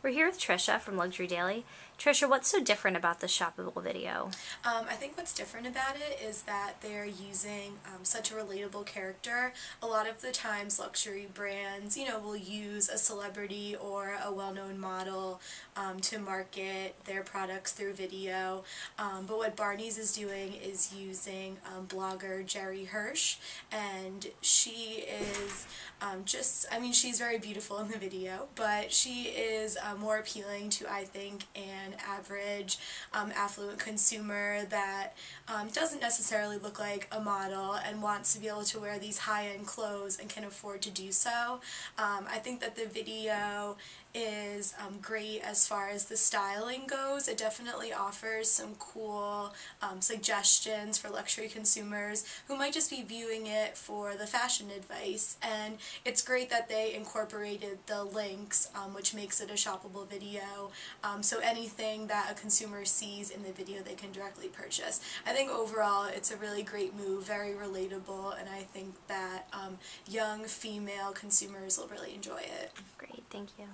We're here with Trisha from Luxury Daily. Trisha, what's so different about the shoppable video? Um, I think what's different about it is that they're using um, such a relatable character. A lot of the times luxury brands, you know, will use a celebrity or a well-known model um, to market their products through video. Um, but what Barneys is doing is using um, blogger Geri Hirsch and she is um, just, I mean, she's very beautiful in the video, but she is uh, more appealing to, I think, an average um, affluent consumer that um, doesn't necessarily look like a model and wants to be able to wear these high-end clothes and can afford to do so. Um, I think that the video is um, great as far as the styling goes. It definitely offers some cool um, suggestions for luxury consumers who might just be viewing it for the fashion advice and it's great that they incorporated the links um, which makes it a shoppable video um, so anything that a consumer sees in the video they can directly purchase. I think overall it's a really great move, very relatable and I think that um, young female consumers will really enjoy it. Great, thank you.